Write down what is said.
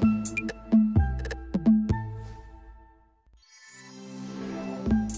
フフフ。